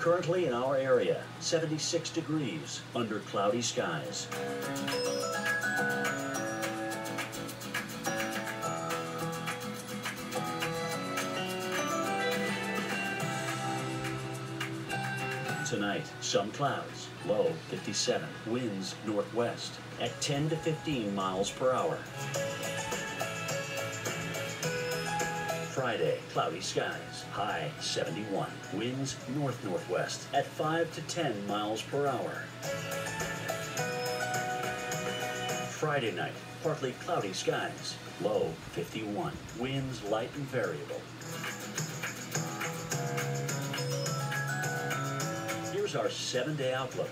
Currently in our area, 76 degrees under cloudy skies. Tonight, some clouds, low 57, winds northwest at 10 to 15 miles per hour. Friday, cloudy skies, high 71, winds north-northwest at 5 to 10 miles per hour. Friday night, partly cloudy skies, low 51, winds light and variable. Here's our seven-day outlook.